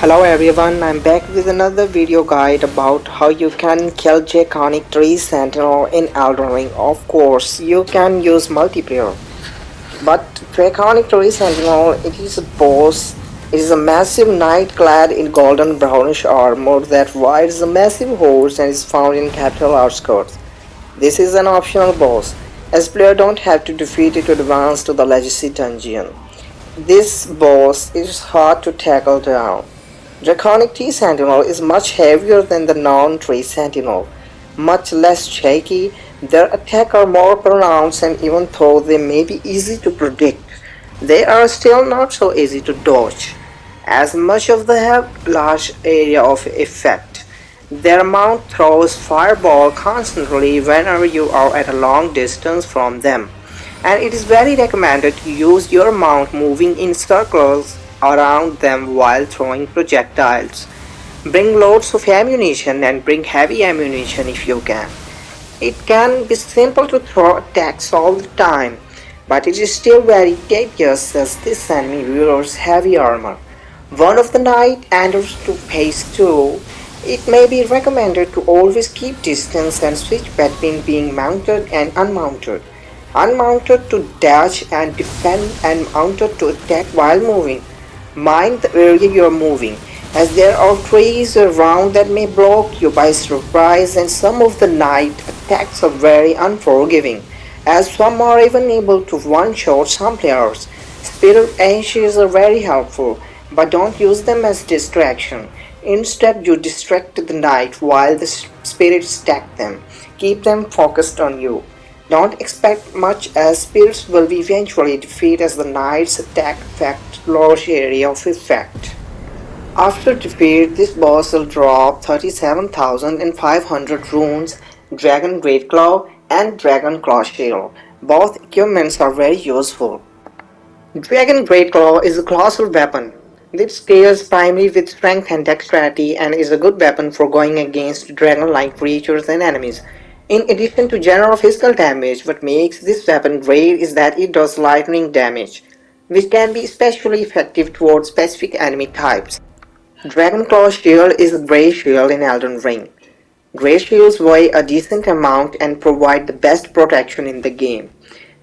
Hello everyone, I'm back with another video guide about how you can kill Draconic Tree Sentinel in Elden Ring. Of course, you can use multiplayer. But Draconic Tree Sentinel, it is a boss. It is a massive knight clad in golden brownish armor that rides a massive horse and is found in capital outskirts. This is an optional boss, as player don't have to defeat it to advance to the legacy dungeon. This boss is hard to tackle down. Draconic Tree Sentinel is much heavier than the non-Tree Sentinel, much less shaky, their attack are more pronounced and even though they may be easy to predict, they are still not so easy to dodge, as much of they have large area of effect. Their mount throws fireball constantly whenever you are at a long distance from them, and it is very recommended to use your mount moving in circles around them while throwing projectiles. Bring loads of ammunition and bring heavy ammunition if you can. It can be simple to throw attacks all the time, but it is still very dangerous as this enemy wears heavy armor. One of the knight enters to phase 2. It may be recommended to always keep distance and switch between being mounted and unmounted. Unmounted to dash and defend and mounted to attack while moving. Mind the area you are moving, as there are trees around that may block you by surprise and some of the knight attacks are very unforgiving, as some are even able to one-shot some players. Spirit ashes are very helpful, but don't use them as distraction. Instead, you distract the knight while the spirits attack them. Keep them focused on you. Don't expect much as spirits will be eventually defeat as the knight's attack affect large area of effect. After defeat, this boss will drop 37,500 runes, Dragon Great Claw and Dragon Claw Shield. Both equipments are very useful. Dragon Great Claw is a colossal weapon. It scales primarily with strength and dexterity and is a good weapon for going against dragon-like creatures and enemies. In addition to general physical damage, what makes this weapon great is that it does lightning damage, which can be especially effective towards specific enemy types. Dragonclaw Shield is a Greatshield in Elden Ring. Greatshields weigh a decent amount and provide the best protection in the game.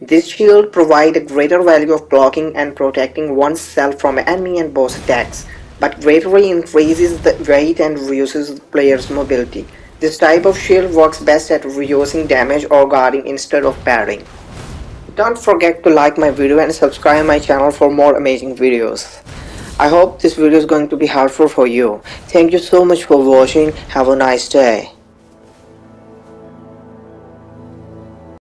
This shield provides a greater value of blocking and protecting oneself from enemy and boss attacks, but greatly increases the weight and reduces the player's mobility. This type of shield works best at reducing damage or guarding instead of parrying. Don't forget to like my video and subscribe my channel for more amazing videos. I hope this video is going to be helpful for you. Thank you so much for watching. Have a nice day.